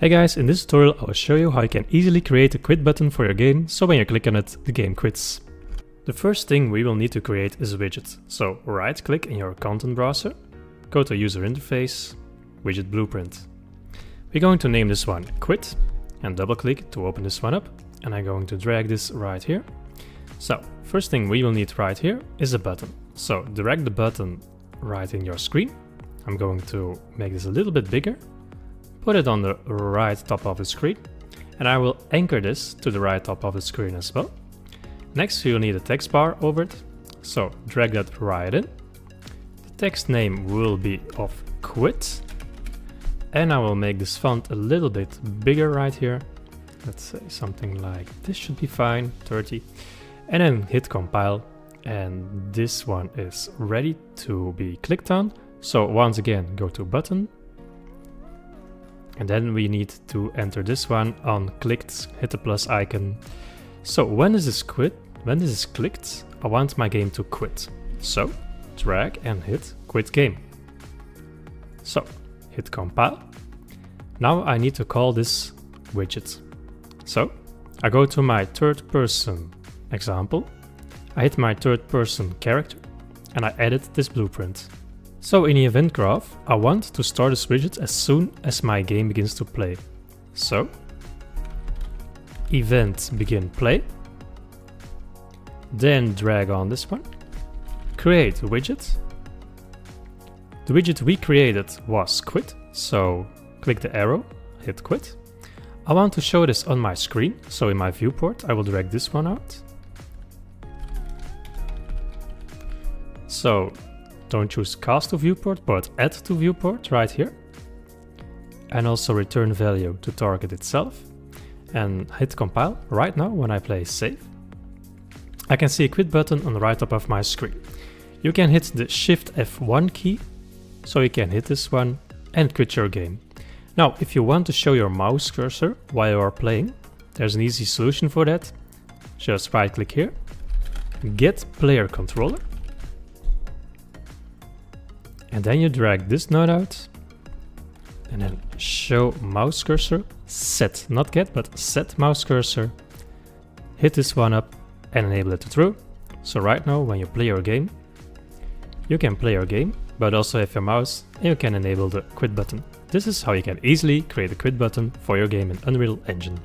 Hey guys, in this tutorial I will show you how you can easily create a quit button for your game, so when you click on it, the game quits. The first thing we will need to create is a widget. So right click in your content browser, go to user interface, widget blueprint. We're going to name this one quit and double click to open this one up and I'm going to drag this right here. So first thing we will need right here is a button. So drag the button right in your screen. I'm going to make this a little bit bigger put it on the right top of the screen, and I will anchor this to the right top of the screen as well. Next you'll need a text bar over it, so drag that right in. The text name will be of quit, and I will make this font a little bit bigger right here. Let's say something like this should be fine, 30. And then hit compile, and this one is ready to be clicked on. So once again, go to button, and then we need to enter this one on clicked, hit the plus icon. So when is this quit? When this is clicked, I want my game to quit. So drag and hit quit game. So hit compile. Now I need to call this widget. So I go to my third person example. I hit my third person character and I edit this blueprint. So in the event graph, I want to start this widget as soon as my game begins to play. So, event begin play, then drag on this one, create a widget. The widget we created was quit, so click the arrow, hit quit. I want to show this on my screen, so in my viewport I will drag this one out. So don't choose cast to viewport, but add to viewport right here. And also return value to target itself. And hit compile right now when I play save. I can see a quit button on the right top of my screen. You can hit the shift F1 key, so you can hit this one and quit your game. Now, if you want to show your mouse cursor while you are playing, there's an easy solution for that. Just right click here, get player controller, and then you drag this node out and then show mouse cursor, set, not get, but set mouse cursor. Hit this one up and enable it to true. So right now when you play your game, you can play your game, but also have your mouse and you can enable the quit button. This is how you can easily create a quit button for your game in Unreal Engine.